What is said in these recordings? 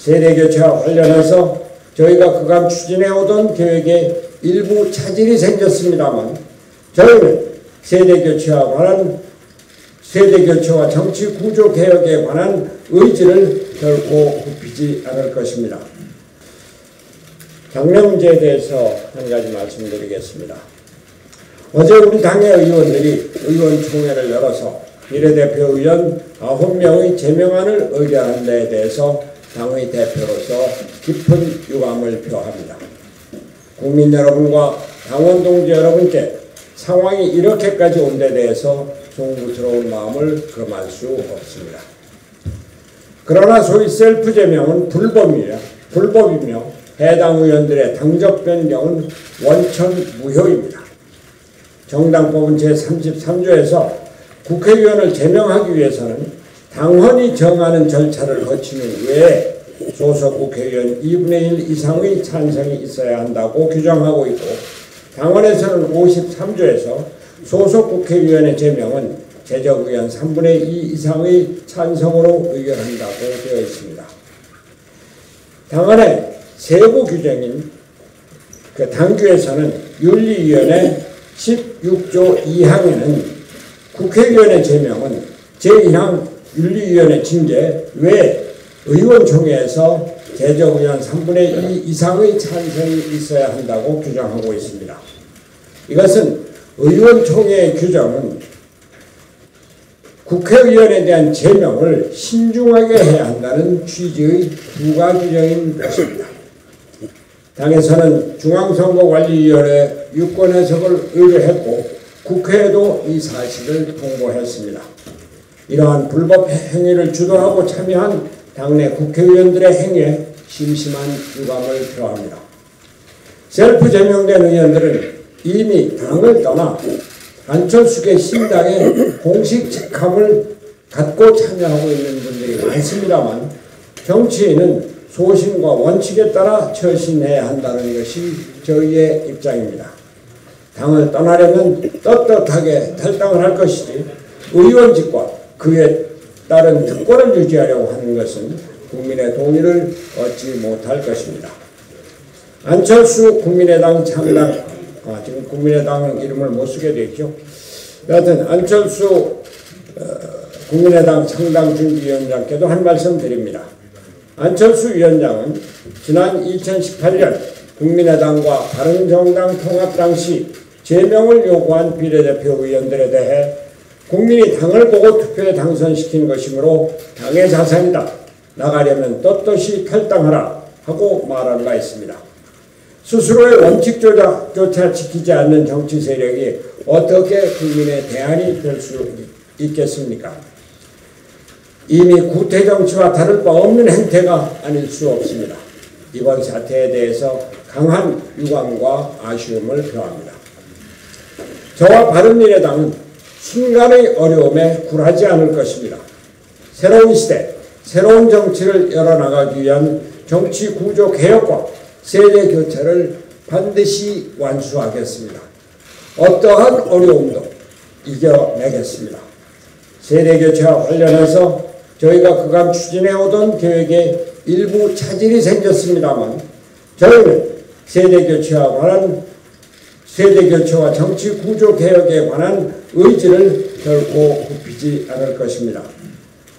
세대교체와 관련해서 저희가 그간 추진해오던 계획에 일부 차질이 생겼습니다만 저희는 세대교체와 관한 세대교체와 정치 구조 개혁에 관한 의지를 결코 굽히지 않을 것입니다. 경영제에 대해서 한 가지 말씀드리겠습니다. 어제 우리 당의 의원들이 의원총회를 열어서 비례대표 의원 9명의 제명안을 의결한 데 대해서 당의 대표로서 깊은 유감을 표합니다. 국민 여러분과 당원 동지 여러분께 상황이 이렇게까지 온 데 대해서 송구스러운 마음을 금할 수 없습니다. 그러나 소위 셀프 제명은 불법이며 불법이며 해당 의원들의 당적 변경은 원천 무효입니다. 정당법은 제33조에서 국회의원을 제명하기 위해서는 당헌이 정하는 절차를 거치는 외에 소속 국회의원 2분의 1 이상의 찬성이 있어야 한다고 규정하고 있고 당원에서는 53조에서 소속 국회의원의 제명은 제적의원 3분의 2 이상의 찬성으로 의결한다고 되어 있습니다. 당원의 세부 규정인 그 당규에서는 윤리위원회 16조 2항에는 국회의원의 제명은 제1항 윤리위원회 징계 외 의원총회에서 제적의원 3분의 2 이상의 찬성이 있어야 한다고 규정하고 있습니다. 이것은 의원총회의 규정은 국회의원에 대한 제명을 신중하게 해야 한다는 취지의 부가 규정인 것입니다. 당에서는 중앙선거관리위원회 유권 해석을 의뢰했고 국회에도 이 사실을 통보했습니다. 이러한 불법 행위를 주도하고 참여한 당내 국회의원들의 행위에 심심한 유감을 표합니다. 셀프 제명된 의원들은 이미 당을 떠나 안철수계 신당에 공식 직함을 갖고 참여하고 있는 분들이 많습니다만 정치인은 소신과 원칙에 따라 처신해야 한다는 것이 저희의 입장입니다. 당을 떠나려면 떳떳하게 탈당을 할 것이지 의원직과 그에 따른 특권을 유지하려고 하는 것은 국민의 동의를 얻지 못할 것입니다. 안철수 국민의당 창당, 아, 지금 국민의당 이름을 못 쓰게 됐죠. 여하튼 안철수 어, 국민의당 창당 준비위원장께도 한 말씀 드립니다. 안철수 위원장은 지난 2018년 국민의당과 바른정당 통합 당시 제명을 요구한 비례대표 의원들에 대해 국민이 당을 보고 투표에 당선시킨 것이므로 당의 자산이다. 나가려면 떳떳이 탈당하라 하고 말한 바 있습니다. 스스로의 원칙조차 지키지 않는 정치 세력이 어떻게 국민의 대안이 될 수 있겠습니까? 이미 구태 정치와 다를 바 없는 행태가 아닐 수 없습니다. 이번 사태에 대해서 강한 유감과 아쉬움을 표합니다. 저와 바른미래당은 순간의 어려움에 굴하지 않을 것입니다. 새로운 시대, 새로운 정치를 열어나가기 위한 정치 구조 개혁과 세대 교체를 반드시 완수하겠습니다. 어떠한 어려움도 이겨내겠습니다. 세대 교체와 관련해서 저희가 그간 추진해오던 계획에 일부 차질이 생겼습니다만 저희는 세대 교체와 관한 세대 교체와 정치 구조 개혁에 관한 의지를 결코 굽히지 않을 것입니다.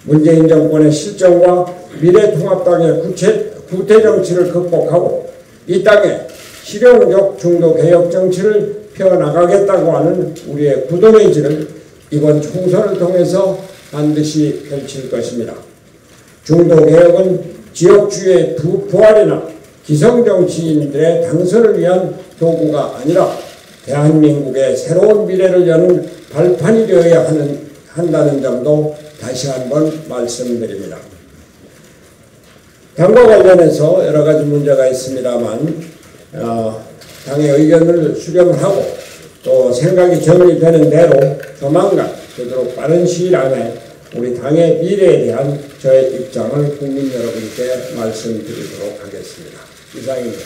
문재인 정권의 실정과 미래통합당의 구체, 구태 정치를 극복하고 이 땅에 실용적 중도 개혁 정치를 펴나가겠다고 하는 우리의 굳은 의지를 이번 총선을 통해서 반드시 펼칠 것입니다. 중도 개혁은 지역주의 부활이나 기성 정치인들의 당선을 위한 도구가 아니라 대한민국의 새로운 미래를 여는 발판이 되어야 하는, 한다는 점도 다시 한번 말씀드립니다. 당과 관련해서 여러 가지 문제가 있습니다만 어, 당의 의견을 수렴을 하고 또 생각이 정리되는 대로 조만간 되도록 빠른 시일 안에 우리 당의 미래에 대한 저의 입장을 국민 여러분께 말씀드리도록 하겠습니다. 이상입니다.